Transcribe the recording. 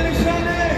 Alexander!